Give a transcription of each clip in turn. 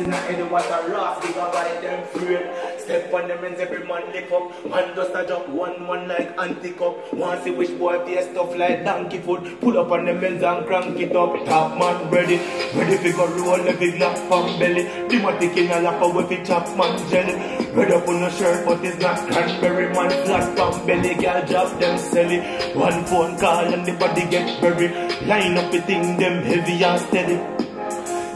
in the head, what a loss, big up by them afraid. Step on them and every man lift up. Man just a drop one one like anti-cup. Want see which boy be stuff like donkey foot. Pull up on them ends and crank it up. Topmann ready, ready fi go roll the big knock from belly. Dematic in a lap with the chop man jelly. Red up on the shirt but it's not cranberry man flat from belly. Girl drop them silly. One phone call and the body get buried. Line up the thing them heavy and steady.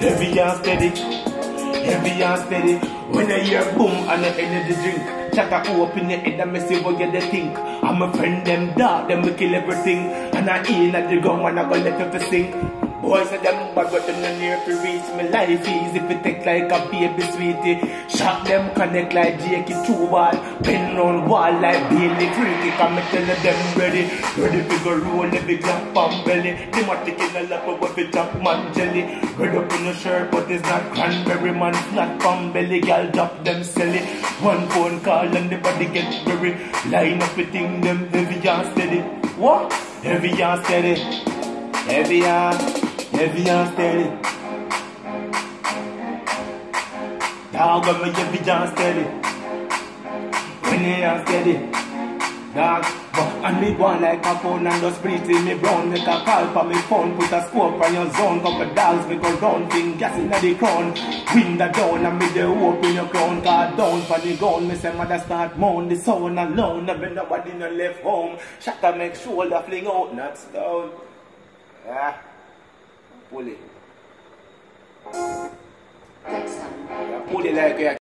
Heavy and steady. Heavy and steady. When I hear boom and I energy drink. Chatter open your head and me see what you think. I'm a friend them dark, them we kill everything. And I in at the gun when I go let you sink. Boys say them bad but them not near to reach me life easy if it take like a baby sweetie. Shot them connect like Jakey two ball. Pen on wall like Bailey freaky. Come and tell them ready. Ready to go roll every clap on belly. Them a taking a lap of every top man jelly. Red up in the shirt but it's not cranberry man flat on belly. Girl drop them silly. One phone call and the body get buried. Line up a thing them heavy and steady. What? Heavy and steady. Heavy and heavy and steady. Dog when me heavy and steady. They are steady. Dog, but and me one like a phone and just breathe in me brown Make a call for me phone, put a scope on your zone. Couple dogs make a round thing, gas in the crown Window down and me the open your crown Car down for the gun, me say mother start moan. The sound alone, never nobody no left home. Up, make shoulder fling out, not down Yeah, pull it. Yeah, pull it like